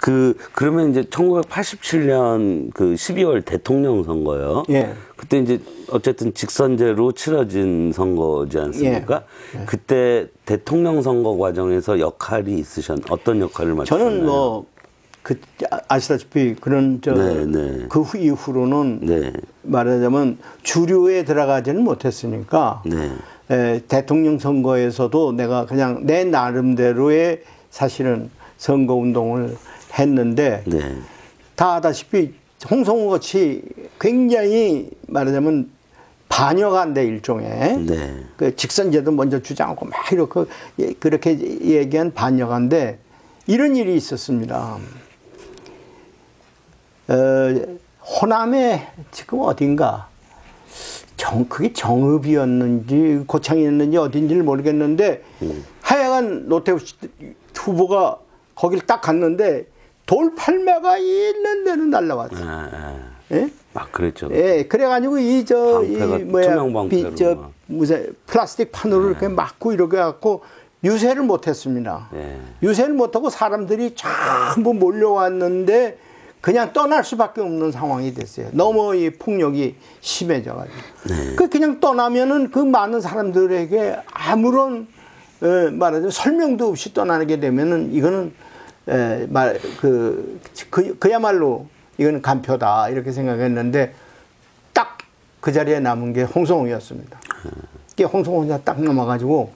그 그러면 이제 1987년 그 12월 대통령 선거요. 예. 그때 이제 어쨌든 직선제로 치러진 선거지 않습니까? 예. 그때 대통령 선거 과정에서 역할이 있으셨 어떤 역할을 맡으셨나요? 저는 뭐, 그, 아- 아시다시피 그런 저, 네, 네. 그 후- 이후로는 네. 말하자면 주류에 들어가지는 못했으니까 네. 에, 대통령 선거에서도 내가 그냥 내 나름대로의 사실은 선거 운동을 했는데 네. 다 아다시피 홍성호 같이 굉장히 말하자면 반역한데 일종의 네. 그 직선제도 먼저 주장하고 막 이렇게 예, 그렇게 얘기한 반역한데 이런 일이 있었습니다. 어, 호남에 지금 어딘가 정 그게 정읍이었는지 고창이었는지 어딘지를 모르겠는데 하여간 노태우 씨 후보가 거길 딱 갔는데 돌팔매가 있는 데는 날라왔어요. 아, 아. 예? 막 그랬죠. 예, 그래가지고 이 저 이 뭐야 투명 방패로 비, 저 막. 무슨 플라스틱 판으로 이렇게 막고 이렇게 갖고 유세를 못했습니다. 예. 유세를 못하고 사람들이 전부 몰려왔는데 그냥 떠날 수밖에 없는 상황이 됐어요. 너무 이 폭력이 심해져가지고. 그 그냥 떠나면은 그 많은 사람들에게 아무런 에, 말하자면 설명도 없이 떠나게 되면은 이거는 에, 말 그 그, 그야말로 이거는 간표다 이렇게 생각했는데 딱 그 자리에 남은 게 홍성호였습니다. 이게 홍성호 혼자 딱 남아가지고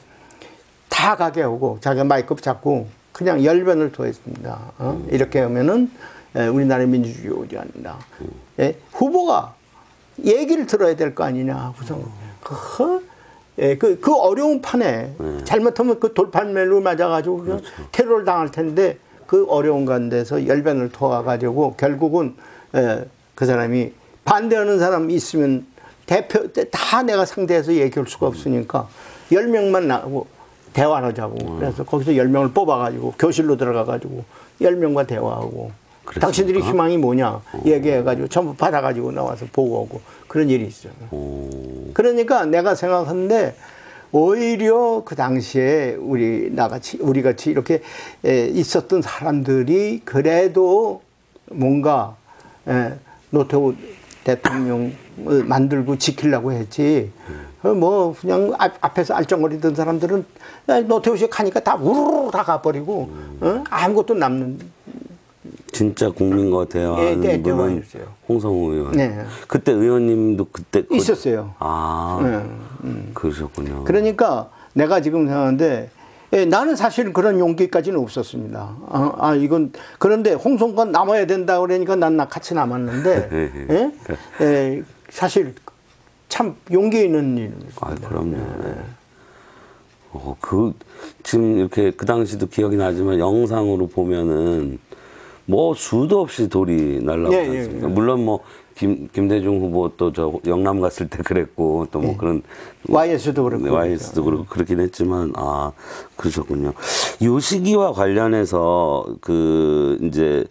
다 가게 오고 자기가 마이크 잡고 그냥 열변을 토했습니다. 어? 이렇게 하면은 에, 우리나라 민주주의 어디 간다. 예? 후보가 얘기를 들어야 될 거 아니냐. 우선 그, 예, 그, 그 어려운 판에 잘못하면 그 돌팔매로 맞아가지고 그냥 테러를 당할 텐데 그 어려운 가운데서 열변을 토해가지고 결국은 에, 그 사람이 반대하는 사람 있으면 대표 다 내가 상대해서 얘기할 수가 없으니까 열 명만 나고 대화를 하자고 그래서 거기서 열 명을 뽑아가지고 교실로 들어가가지고 열 명과 대화하고 그랬습니까? 당신들이 희망이 뭐냐 얘기해가지고 전부 받아가지고 나와서 보고오고 그런 일이 있어요. 오. 그러니까 내가 생각하는데 오히려 그 당시에 우리 나같이 우리 같이 이렇게 에, 있었던 사람들이 그래도 뭔가 에, 노태우 대통령을 만들고 지키려고 했지. 어, 뭐 그냥 앞, 앞에서 알쩡거리던 사람들은 야, 노태우 씨 가니까 다 우르르 다 가버리고 어? 아무것도 남는 진짜 국민과 예, 대화하는 네, 분은. 홍성호 의원. 네. 그때 의원님도 그때 그- 있었어요. 아, 네, 그러셨군요. 그러니까 내가 지금 생각하는데 예, 나는 사실 그런 용기까지는 없었습니다. 아, 아, 이건 그런데 홍성관 남아야 된다 그러니까 난 나 같이 남았는데 예? 예, 사실 참 용기 있는 일입니다. 아, 그럼요. 네. 어, 그, 지금 이렇게 그 당시도 기억이 나지만 영상으로 보면은 뭐 수도 없이 돌이 날라오지 예, 예, 않습니까? 물론 뭐 김, 김대중 후보 또 저 영남 갔을 때 그랬고 또 뭐 그런 YS도 그렇고. 네, YS도 그렇고 그렇긴 했지만 아 그러셨군요. 요 시기와 관련해서 그 이제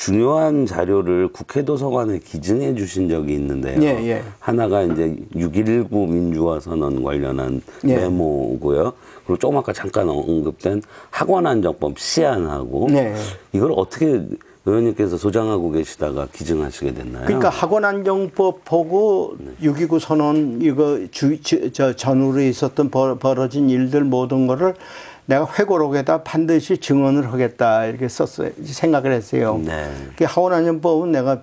중요한 자료를 국회 도서관에 기증해 주신 적이 있는데요. 예, 예. 하나가 이제 6.19 민주화 선언 관련한 예. 메모고요. 그리고 조금 아까 잠깐 언급된 학원 안정법 시안하고 네. 이걸 어떻게 의원님께서 소장하고 계시다가 기증하시게 됐나요? 그러니까 학원 안정법 보고 6.29 선언 이거 주, 저, 저 전후로 있었던 벌, 벌어진 일들 모든 거를 내가 회고록에다 반드시 증언을 하겠다 이렇게 썼어요. 생각을 했어요. 네. 그 학원 안정법은 내가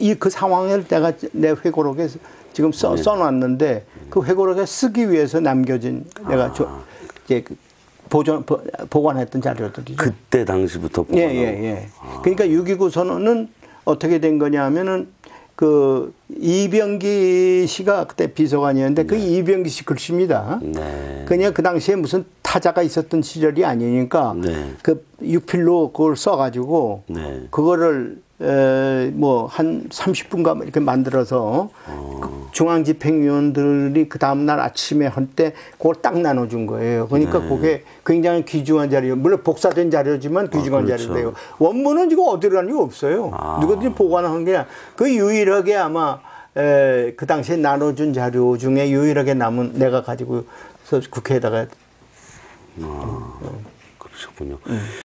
이 그 상황을 내가 내 회고록에 지금 네. 써, 써놨는데 그 회고록에 쓰기 위해서 남겨진 내가 저, 이제 그 보존 보, 보관했던 자료들이죠. 그때 당시부터 예. 예, 예. 그러니까 6.29 선언은 어떻게 된 거냐 하면은 그 이병기 씨가 그때 비서관이었는데 그 이병기 씨 글씨입니다. 네. 그냥 그 당시에 무슨 타자가 있었던 시절이 아니니까 네. 그 유필로 그걸 써가지고 네. 그거를 뭐한 30분간 이렇게 만들어서 어. 그 중앙집행위원들이 그 다음날 아침에 할때 그걸 딱 나눠준 거예요. 그러니까 네. 그게 굉장히 귀중한 자료, 물론 복사된 자료지만 귀중한 그렇죠. 자료인데요. 원문은 지금 어디로 가는 게 없어요. 아. 누구든지 보관한 게 아니라 그 유일하게 아마 에, 그 당시에 나눠준 자료 중에 유일하게 남은 내가 가지고 국회에다가 그러셨군요.